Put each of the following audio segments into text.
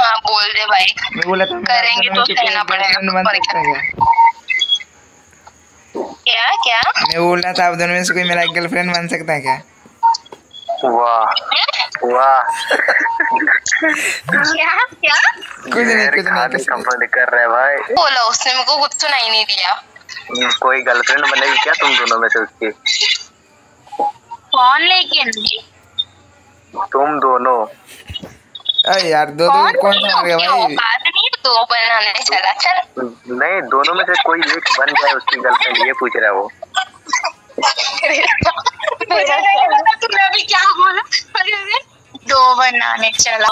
हाँ बोल दे भाई। मैं बोला था करेंगे तो सहना पड़ेगा क्या? क्या मैं बोल रहा था आप दोनों में से कोई मेरा गर्लफ्रेंड बन सकता है क्या? वाह वाह। क्या क्या? कुछ नहीं कुछ नहीं कुछ नहीं। कंपनी कर रहे हैं भाई। बोला उसने मेरे को कुछ सुनाई नहीं दिया। कोई गर्लफ्रेंड बनेगी क्या तुम दोनों में से उसकी? कौन लेकिन तुम दोनों। अरे यार दो दो कौन सा मार गया भाई? बात नहीं दो बनाने चला चल। नहीं दोनों में से कोई एक बन जाए उसकी गर्लफ्रेंड ये पूछ रहा है वो। तूने अभी क्या बोला। अरे दो बनाने चला।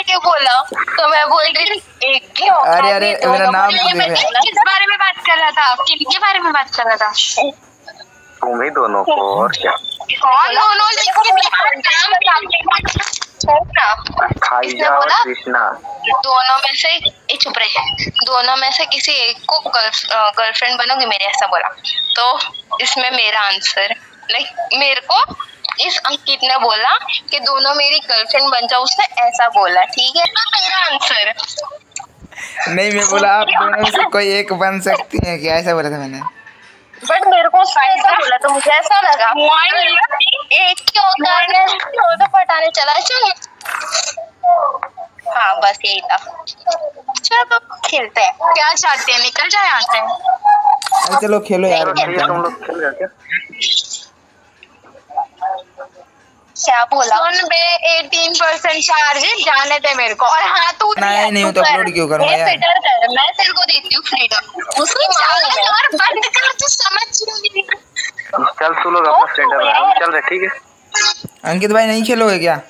के बोला तो मैं बोल रही थी एक के अरे, अरे, मेरा नाम। तो। किस बारे में बात कर रहा था? किनके बारे में बात कर रहा था? तुम ही दोनों को और क्या? कौन दोनों बोला? कृष्णा। दोनों में से ए चुप रहे। दोनों में से किसी एक को गर्लफ्रेंड बनोगी मेरे ऐसा बोला। तो इसमें मेरा आंसर लाइक मेरे को इस अंकित ने बोला कि दोनों मेरी गर्लफ्रेंड बन जाओ उसने ऐसा बोला ठीक है? तो मेरा आंसर नहीं मैं बोला आप दोनों में से कोई एक बन सकती है क्या? ऐसा बोला था मैंने। बट मेरे को ऐसा बोला तो मुझे ऐसा लगा। एक में तो पटाने चला चल। हाँ बस यही था। चलो खेलते हैं। क्या चाहते हैं निकल जाए से? अरे चलो खेलो यार तुम लोग खेल रहे क्या क्या बोला? सुन बे 18 परसेंट चार्ज जाने दे मेरे को। और हाँ तू नहीं, नहीं, तो upload क्यों करूँगा यार? मैं तेरे को देती हूँ फ्रीडम उसकी मांग और बंद कर तू समझ चल तू लोग अपना फ्रेंड हम चल रहे ठीक है? अंकित भाई नहीं खेलोगे क्या?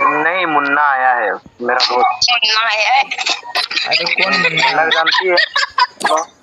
नहीं मुन्ना आया है मेरा दोस्त। मुन्ना आया है। अरे कौन मुन्ना? लग जानती है।